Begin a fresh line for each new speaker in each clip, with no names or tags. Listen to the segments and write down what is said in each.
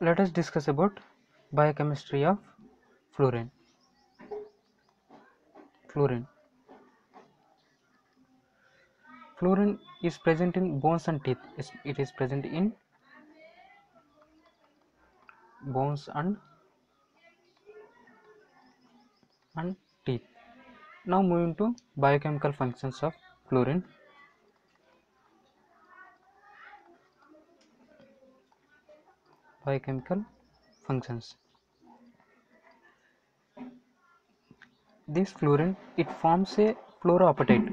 let us discuss about biochemistry of fluorine. Fluorine. Fluorine is present in bones and teeth. It's- present in bones and and teeth. Now moving to biochemical functions of fluorine biochemical functions. This fluorine it forms a fluoroapatite.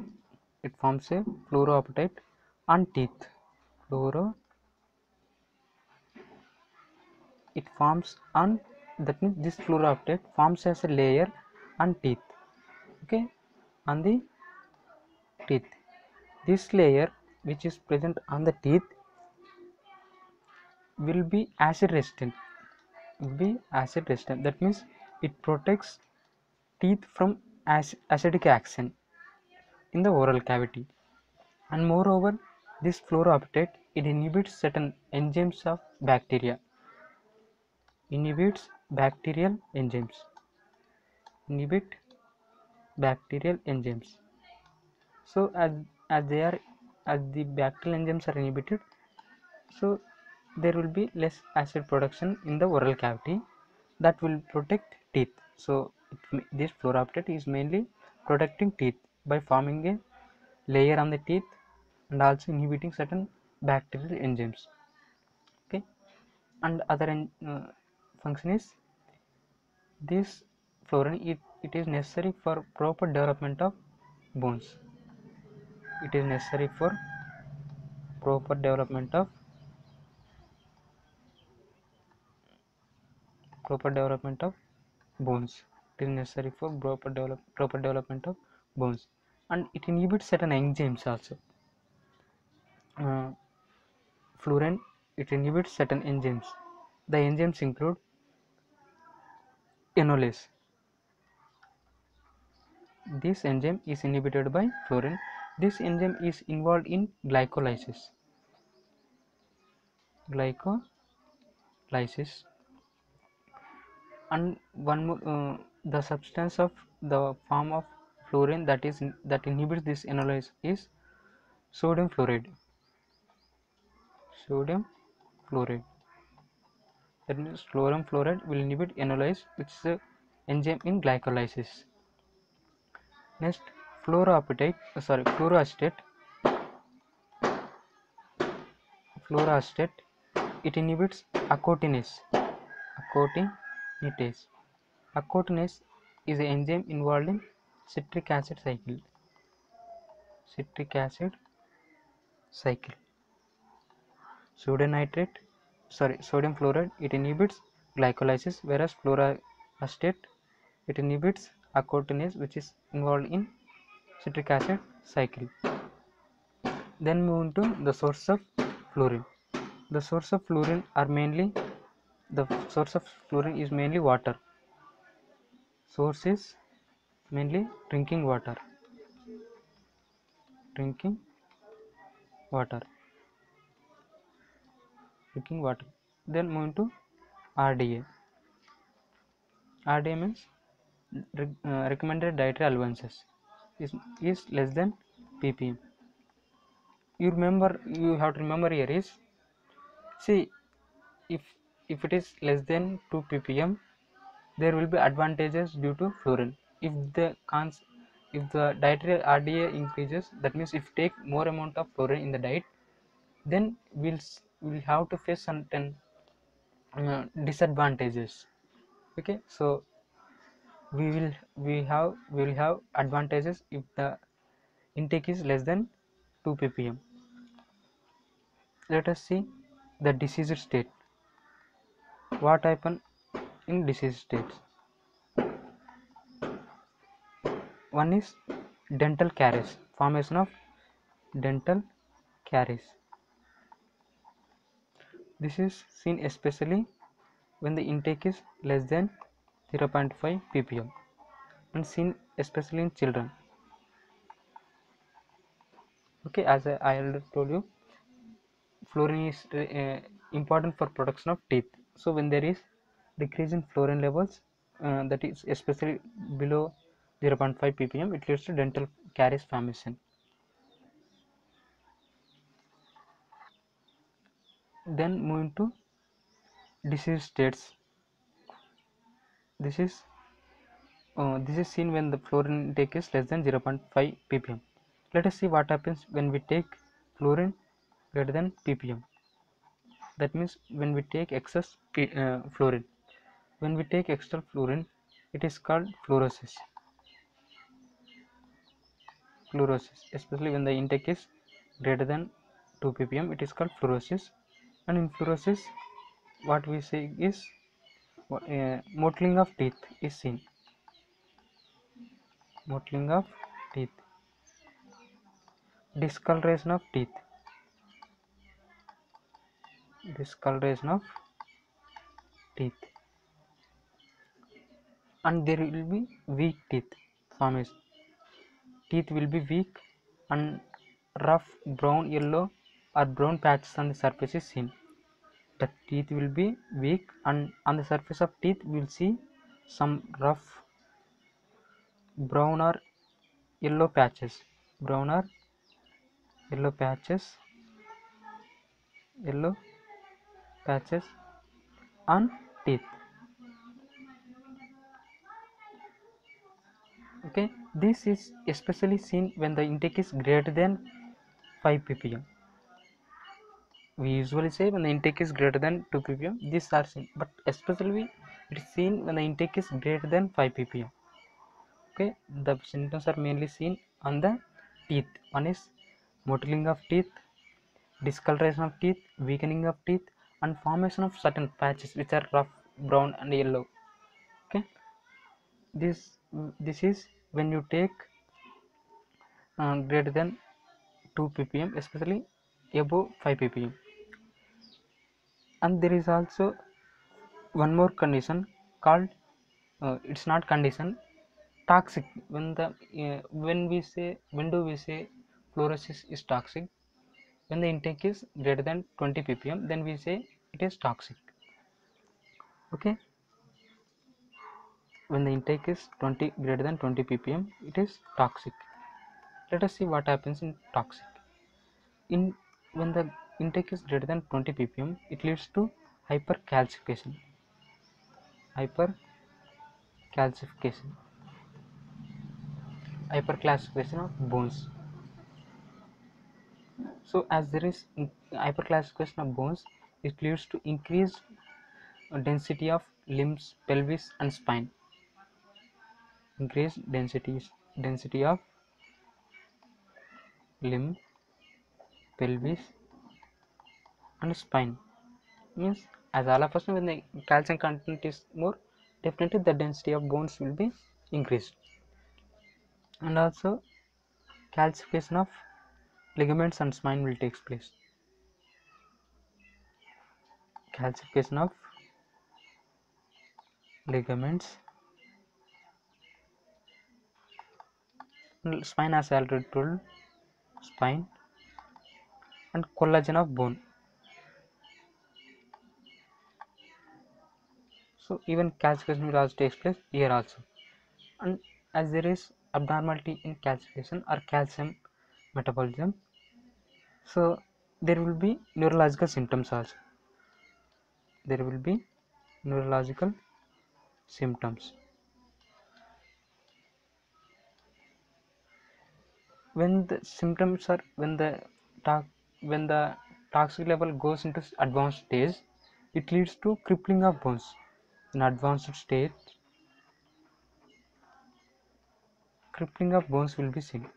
It forms a fluoroapatite on teeth. Fluoro it forms on that means this fluoroapatite forms as a layer on teeth okay on the teeth. This layer which is present on the teeth will be acid resistant will be acid resistant that means it protects teeth from ac- acidic action in the oral cavity. And moreover this fluoroapatite it inhibits certain enzymes of bacteria. Inhibits bacterial enzymes. Inhibit bacterial enzymes. So as as they are as the bacterial enzymes are inhibited so there will be less acid production in the oral cavity that will protect teeth. So it, this fluoroapatite is mainly protecting teeth by forming a layer on the teeth and also inhibiting certain bacterial enzymes. Okay? And other en- uh, function is this fluorine it, it is necessary for proper development of bones. It is necessary for proper development of proper development of bones. It is necessary for proper develop proper development of bones. And it inhibits certain enzymes also. Uh, fluorine it inhibits certain enzymes. The enzymes include enolase. This enzyme is inhibited by fluorine. This enzyme is involved in glycolysis. Glycolysis and one more uh, the substance of the form of fluorine that is that inhibits this enolase is sodium fluoride. Sodium fluoride. That means sodium fluoride will inhibit enolase which is a enzyme in glycolysis. Next fluoroapatite uh, sorry fluoroacetate. Fluoroacetate it inhibits acotinase acotinase acotinase is. An enzyme involved in citric acid cycle. Citric acid cycle. Sodium nitrate sorry sodium fluoride it inhibits glycolysis whereas fluoroacetate it inhibits acotinase which is involved in citric acid cycle. Then move into the source of fluorine. The source of fluorine are mainly the source of fluorine is mainly water. Source is mainly drinking water. Drinking water. Drinking water. Then move to RDA RDA means uh, recommended dietary allowances. Is, is less than ppm you remember you have to remember here is see if if it is less than 2 ppm there will be advantages due to fluorine. If the cons if the dietary RDA increases that means if take more amount of fluorine in the diet then we'll we'll have to face certain uh, disadvantages. Okay so we will we have we will have advantages if the intake is less than 2 ppm. Let us see the diseased state what happen in disease states? One is dental caries formation of dental caries. This is seen especially when the intake is less than 0.5 ppm and seen especially in children. Okay as i, already told you fluorine is uh, important for production of teeth so when there is decrease in fluorine levels uh, that is especially below 0.5 ppm it leads to dental caries formation. Then moving to disease states. This is uh, this is seen when the fluorine intake is less than 0.5 ppm. Let us see what happens when we take fluorine greater than ppm that means when we take excess uh, fluorine when we take extra fluorine it is called fluorosis. Fluorosis especially when the intake is greater than 2 ppm it is called fluorosis. And in fluorosis what we see is uh, mottling of teeth is seen. Mottling of teeth. Discoloration of teeth discoloration of teeth. And there will be weak teeth formation teeth will be weak and rough brown yellow or brown patches on the surface is seen. The teeth will be weak and on the surface of teeth we will see some rough brown or yellow patches. Brown or yellow patches yellow patches on teeth. Okay this is especially seen when the intake is greater than 5 ppm. We usually say when the intake is greater than 2 ppm these are seen but especially it is seen when the intake is greater than 5 ppm. Okay the symptoms are mainly seen on the teeth. One is mottling of teeth discoloration of teeth weakening of teeth and formation of certain patches which are rough brown and yellow. Okay? This this is when you take uh, greater than 2 ppm especially above 5 ppm. And there is also one more condition called uh, it's not condition toxic. When the uh, when we say when do we say fluorosis is toxic when the intake is greater than 20 ppm then we say it is toxic. Okay? When the intake is 20 greater than 20 ppm it is toxic. Let us see what happens in toxic. In when the intake is greater than 20 ppm it leads to hypercalcification. Hypercalcification. Hypercalcification of bones so as there is hypercalcification of bones it leads to increased density of limbs pelvis and spine. Increased densities density of limb pelvis and spine. Means as all of us know when the calcium content is more definitely the density of bones will be increased. And also calcification of ligaments and spine will take place. Calcification of ligaments. Spine as already told spine. And collagen of bone. So even calcification will also takes place here also. And as there is abnormality in calcification or calcium metabolism so there will be neurological symptoms also. There will be neurological symptoms. When the symptoms are when the when the toxic level goes into advanced stage it leads to crippling of bones. In advanced state crippling of bones will be seen.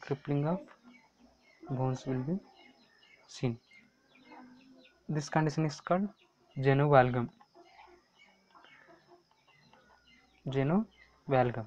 Crippling of bones will be seen this condition is called genu valgum genu valgum